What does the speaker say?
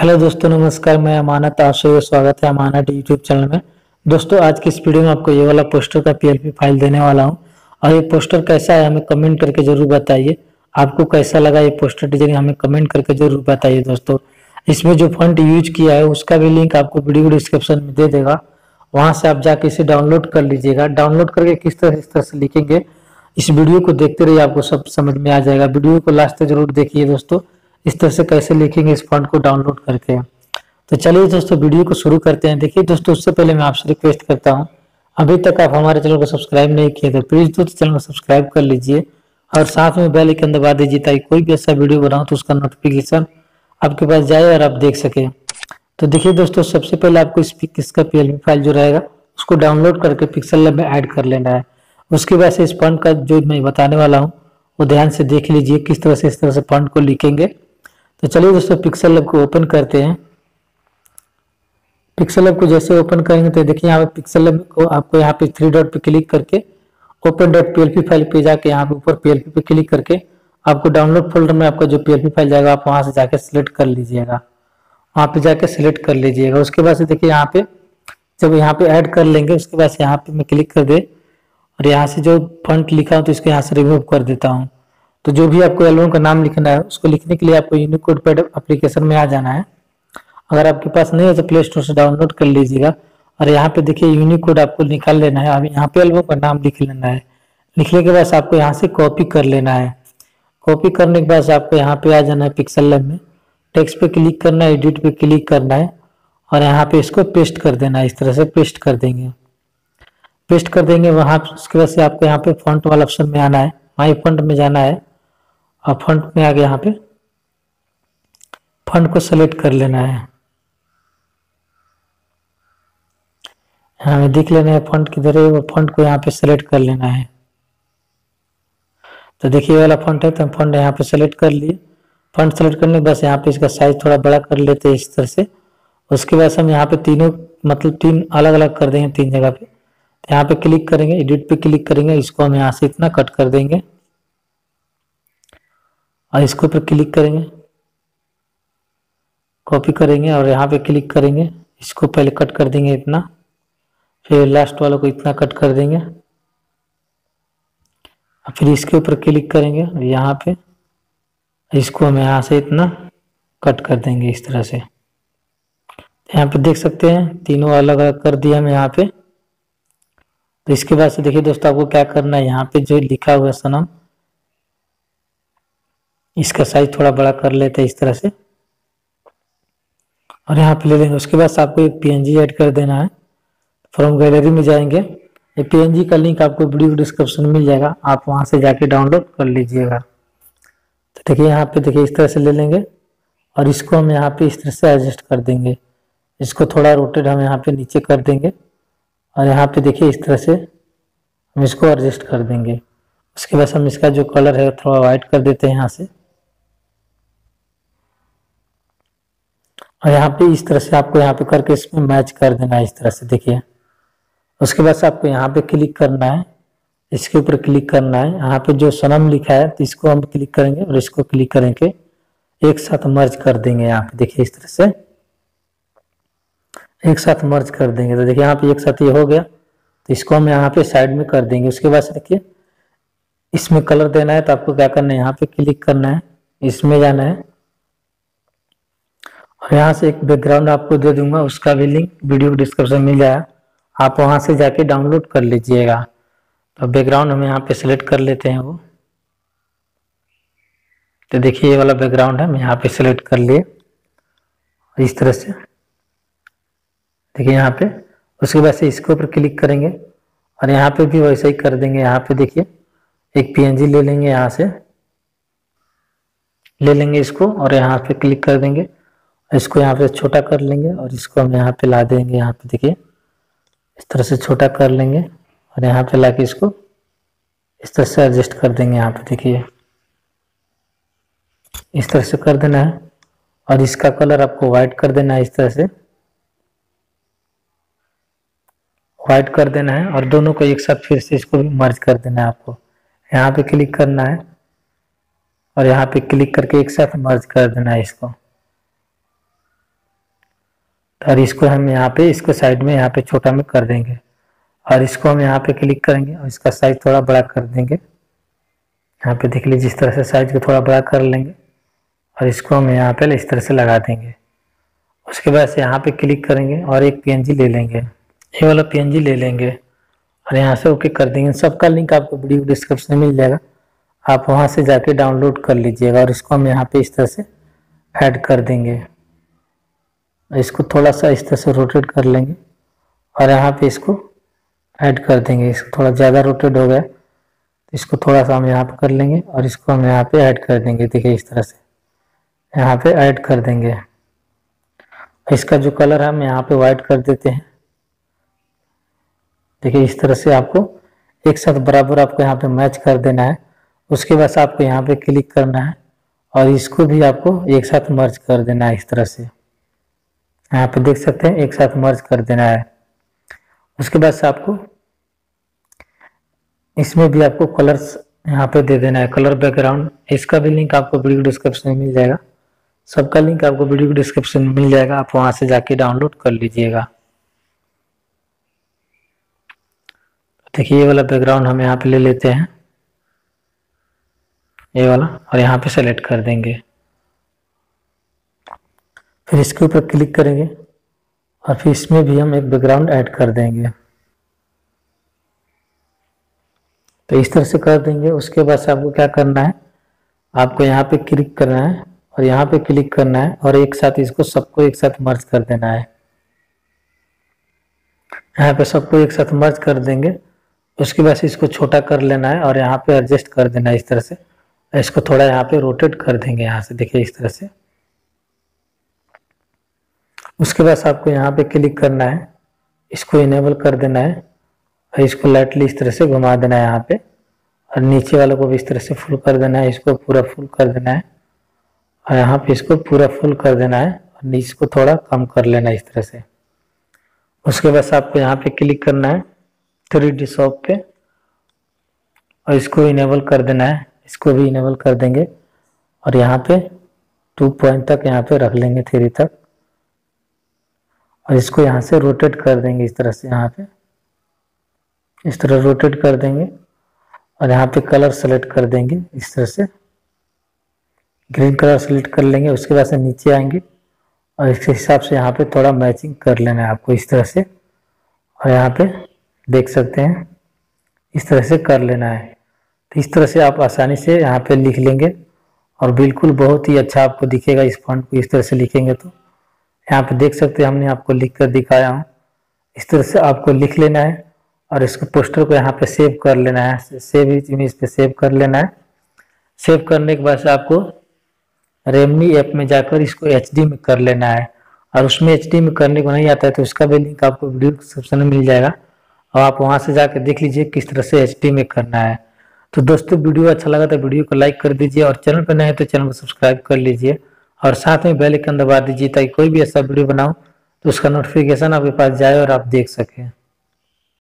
Hello दोस्तों, नमस्कार। मैं अमानत, आप स्वागत है अमानत यूट्यूब चैनल में। दोस्तों, आज की इस वीडियो में आपको ये वाला पोस्टर का पीएलपी फ़ाइल देने वाला हूँ। और ये पोस्टर कैसा है, हमें कमेंट करके ज़रूर बताइए। आपको कैसा लगा ये पोस्टर डिज़ाइन, हमें कमेंट करके ज़रूर बताइए दोस्तों। इसमें जो फंड यूज़ किया है, उसका भी लिंक आपको वीडियो डिस्क्रिप्शन में दे देगा। वहाँ से आप जाके इसे डाउनलोड कर लीजिएगा। डाउनलोड करके किस तरह, इस तरह से लिखेंगे, इस वीडियो को देखते रहिए, आपको सब समझ में आ जाएगा। वीडियो को लास्ट तक ज़रूर देखिए दोस्तों। इस तरह से कैसे लिखेंगे इस फॉन्ट को डाउनलोड करके। तो चलिए दोस्तों वीडियो को शुरू करते हैं। देखिए दोस्तों, उससे पहले मैं आपसे रिक्वेस्ट करता हूँ। अभी तक आप हमारे चैनल को सब्सक्राइब नहीं किए तो प्लीज़ दोस्तों, चैनल को सब्सक्राइब कर लीजिए और साथ में बेल आइकन दबा दीजिए ताकि कोई भी ऐसा वीडियो बनाओ तो उसका नोटिफिकेशन आपके पास जाए और आप देख सके। तो देखिए दोस्तों, सबसे पहले आपको इस इसका पी फ़ाइल जो रहेगा, उसको डाउनलोड करके पिक्सल लैब में ऐड कर लेना है। उसके बाद से इस फंड का जो मैं बताने वाला हूँ, वो ध्यान से देख लीजिए किस तरह से इस तरह से फंड को लिखेंगे। तो चलिए दोस्तों पिक्सल को ओपन करते हैं। पिक्सल को जैसे ओपन करेंगे तो देखिए यहाँ पे पिक्सल को आपको यहाँ पे थ्री डॉट पे क्लिक करके ओपन डॉट पीएलपी फ़ाइल पे जाके यहाँ पे ऊपर पीएलपी पे क्लिक करके आपको डाउनलोड फोल्डर में आपका जो पीएलपी फ़ाइल जाएगा, आप वहाँ से जाके सिलेक्ट कर लीजिएगा। वहाँ पे जाके सिलेक्ट कर लीजिएगा। उसके बाद से देखिए यहाँ पे जब यहाँ पे ऐड कर लेंगे, उसके बाद से यहाँ पे मैं क्लिक कर दे और यहाँ से जो फंड लिखा हो तो इसको यहाँ से रिमूव कर देता हूँ। तो जो भी आपको एल्बम का नाम लिखना है, उसको लिखने के लिए आपको यूनिकोड पैड एप्लीकेशन में आ जाना है। अगर आपके पास नहीं है तो प्ले स्टोर से डाउनलोड कर लीजिएगा। और यहाँ पे देखिए यूनिकोड आपको निकाल लेना है। अब यहाँ पे एल्बम का नाम लिख लेना है। लिखने के बाद आपको यहाँ से कॉपी कर लेना है। कॉपी करने के बाद आपको यहाँ पे आ जाना है पिक्सल लैब में। टेक्स्ट पे क्लिक करना है एडिट पे क्लिक करना है। और यहाँ पे इसको पेस्ट कर देना है। इस तरह से पेस्ट कर देंगे। पेस्ट कर देंगे, वहाँ उसके बाद से आपको यहाँ पे फंट वाला ऑप्शन में आना है। माई फंड में जाना है। और फंड में आगे यहाँ पे। फंड को सेलेक्ट कर लेना है। हमें दिख लेना है फंड किधर है, वो फंड को यहाँ पे सेलेक्ट कर लेना है। तो देखिए वाला फंड है तो हम फंड यहाँ पे सेलेक्ट कर लिए। फंड सेलेक्ट करने के बस यहाँ पे इसका साइज़ थोड़ा बड़ा कर लेते हैं इस तरह से। उसके बाद हम यहाँ पे तीनों मतलब तीन अलग अलग कर देंगे तीन जगह पे। तो यहाँ पे क्लिक करेंगे एडिट पे क्लिक करेंगे, इसको हम यहाँ से इतना कट कर देंगे। और इसके ऊपर क्लिक करेंगे। कॉपी करेंगे और यहाँ पे क्लिक करेंगे। इसको पहले कट कर देंगे इतना। फिर लास्ट वालों को इतना कट कर देंगे। और फिर इसके ऊपर क्लिक करेंगे यहाँ पे इसको हम यहाँ से इतना कट कर देंगे इस तरह से। यहाँ पे देख सकते हैं, तीनों अलग अलग कर दिया हम यहाँ पे। तो इसके बाद से देखिए दोस्तों, आपको क्या करना है? यहाँ पे जो लिखा हुआ है सनम इसका साइज़ थोड़ा बड़ा कर लेते हैं इस तरह से। और यहाँ पे ले लेंगे। उसके बाद आपको एक पीएनजी ऐड कर देना है। फ्रॉम गैलरी में जाएँगे। ये पीएनजी का लिंक आपको वीडियो डिस्क्रिप्शन में मिल जाएगा। आप वहाँ से जाके डाउनलोड कर लीजिएगा। तो देखिए, यहाँ पे देखिए, इस तरह से ले लेंगे। और इसको हम यहाँ पे इस तरह से एडजस्ट कर देंगे। इसको थोड़ा रोटेड हम यहाँ पे नीचे कर देंगे। और यहाँ पे देखिए, इस तरह से हम इसको एडजस्ट कर देंगे। उसके बाद हम इसका जो कलर है, थोड़ा व्हाइट कर देते हैं यहाँ से। और यहाँ पे इस तरह से आपको यहाँ पे करके इसमें मैच कर देना है, इस तरह से देखिए। उसके बाद आपको यहाँ पे क्लिक करना है, इसके ऊपर क्लिक करना है। यहाँ पे जो सनम लिखा है तो इसको हम क्लिक करेंगे और इसको क्लिक करेंगे एक साथ मर्ज कर देंगे यहाँ पे। देखिए इस तरह से एक साथ मर्ज कर देंगे। तो देखिए यहाँ पे एक साथ ये हो गया तो इसको हम यहाँ पे साइड में कर देंगे। उसके बाद देखिए, इसमें कलर देना है तो आपको क्या करना है, यहाँ पे क्लिक करना है, इसमें जाना है। और यहाँ से एक बैकग्राउंड आपको दे दूँगा, उसका भी लिंक वीडियो डिस्क्रिप्शन मिल जाएगा। आप वहाँ से जाके डाउनलोड कर लीजिएगा। तो बैकग्राउंड हम यहाँ पे सिलेक्ट कर लेते हैं वो। तो देखिए ये वाला बैकग्राउंड है, हम यहाँ पे सिलेक्ट कर लिए। इस तरह से। देखिए यहाँ पे। उसके बाद से इसके ऊपर क्लिक करेंगे। और यहाँ पे भी वैसे ही कर देंगे। यहाँ पे देखिए, एक पीएनजी ले लेंगे यहाँ से। ले लेंगे इसको और यहाँ पे क्लिक कर देंगे। इसको यहाँ पे छोटा कर लेंगे और इसको हम यहाँ पे ला देंगे, यहाँ पे देखिए, इस तरह से छोटा कर लेंगे और यहाँ पे ला के इसको इस तरह से एडजस्ट कर देंगे, यहाँ पे देखिए। इस तरह से कर देना है और इसका कलर आपको व्हाइट कर देना है इस तरह से। व्हाइट कर देना है और दोनों को एक साथ फिर से इसको भी मर्ज कर देना है आपको। यहाँ पे क्लिक करना है और यहाँ पे क्लिक करके एक साथ मर्ज कर देना है इसको। और इसको हम यहाँ पे, इसको साइड में यहाँ पे छोटा में कर देंगे। और इसको हम यहाँ पे क्लिक करेंगे और इसका साइज़ थोड़ा बड़ा कर देंगे। यहाँ पे देख लीजिए जिस तरह से साइज़ को थोड़ा बड़ा कर लेंगे। और इसको हम यहाँ पे इस तरह से लगा देंगे। उसके बाद से यहाँ पे क्लिक करेंगे और एक पीएनजी ले लेंगे। ये वाला पीएनजी ले लेंगे। और यहाँ से ओके कर देंगे। सबका लिंक आपको वीडियो डिस्क्रिप्शन में मिल जाएगा। आप वहाँ से जाके डाउनलोड कर लीजिएगा और इसको हम यहाँ पे इस तरह से ऐड कर देंगे। इसको थोड़ा सा इस तरह से रोटेट कर लेंगे और यहाँ पे इसको ऐड कर देंगे। इसको थोड़ा ज़्यादा रोटेट हो गया तो इसको थोड़ा सा हम यहाँ पे कर लेंगे और इसको हम यहाँ पे ऐड कर देंगे। देखिए इस तरह से यहाँ पे ऐड कर देंगे। इसका जो कलर है, हम यहाँ पे वाइट कर देते हैं। देखिए इस तरह से आपको एक साथ बराबर आपको यहाँ पे मैच कर देना है। उसके बाद आपको यहाँ पे क्लिक करना है और इसको भी आपको एक साथ मर्ज कर देना है इस तरह से। यहाँ पे देख सकते हैं, एक साथ मर्ज कर देना है। उसके बाद से आपको इसमें भी आपको कलर्स यहाँ पे दे देना है। कलर बैकग्राउंड इसका भी लिंक आपको वीडियो डिस्क्रिप्शन में मिल जाएगा। सबका लिंक आपको वीडियो डिस्क्रिप्शन में मिल जाएगा। आप वहाँ से जाके डाउनलोड कर लीजिएगा। देखिए, ये वाला बैकग्राउंड हम यहाँ पे ले लेते हैं। ये वाला, और यहाँ पे सेलेक्ट कर देंगे। फिर इसके ऊपर क्लिक करेंगे और फिर इसमें भी हम एक बैकग्राउंड ऐड कर देंगे। तो इस तरह से कर देंगे। उसके बाद से आपको क्या करना है? आपको यहाँ पे क्लिक करना है और यहाँ पे क्लिक करना है और एक साथ इसको सबको एक साथ मर्ज कर देना है। यहाँ पे सबको एक साथ मर्ज कर देंगे। उसके बाद इसको छोटा कर लेना है और यहाँ पे एडजस्ट कर देना है इस तरह से। इसको थोड़ा यहाँ पे रोटेट कर देंगे यहाँ से। देखिए इस तरह से। उसके बाद आपको यहाँ पे क्लिक करना है। इसको इनेबल कर देना है और इसको लाइटली इस तरह से घुमा देना है यहाँ पे। और नीचे वाले को भी इस तरह से फुल कर देना है। इसको पूरा फुल कर देना है। और यहाँ पे इसको पूरा फुल कर देना है। और नीचे को थोड़ा कम कर लेना है इस तरह से। उसके बाद आपको यहाँ पे क्लिक करना है थ्री डी शॉप पे। और इसको इनेबल कर देना है। इसको भी इनेबल कर देंगे। और यहाँ पे टू पॉइंट तक यहाँ पे रख लेंगे थ्री तक। और इसको यहाँ से रोटेट कर देंगे इस तरह से, यहाँ पे। इस तरह रोटेट कर देंगे और यहाँ पे कलर सेलेक्ट कर देंगे इस तरह से। ग्रीन कलर सेलेक्ट कर लेंगे, उसके बाद से नीचे आएँगे और इसके हिसाब से यहाँ पे थोड़ा मैचिंग कर लेना है आपको इस तरह से। और यहाँ पे देख सकते हैं, इस तरह से कर लेना है। तो इस तरह से आप आसानी से यहाँ पे लिख लेंगे और बिल्कुल बहुत ही अच्छा आपको दिखेगा इस फॉन्ट को, इस तरह से लिखेंगे तो। यहाँ पे देख सकते हैं, हमने आपको लिख कर दिखाया हूँ। इस तरह से आपको लिख लेना है और इसको पोस्टर को यहाँ पे सेव कर लेना है। सेव इमेज पे सेव कर लेना है। सेव करने के बाद से आपको रेमनी ऐप में जाकर इसको एचडी में कर लेना है। और उसमें एचडी में करने को नहीं आता है तो उसका भी लिंक आपको वीडियो डिस्क्रिप्शन में मिल जाएगा। और आप वहाँ से जाकर देख लीजिए किस तरह से एचडी में करना है। तो दोस्तों, वीडियो अच्छा लगा तो वीडियो को लाइक कर दीजिए और चैनल पर नए तो चैनल को सब्सक्राइब कर लीजिए। और साथ में बेल आइकन दबा दीजिए ताकि कोई भी ऐसा वीडियो बनाओ तो उसका नोटिफिकेशन आपके पास जाए और आप देख सकें।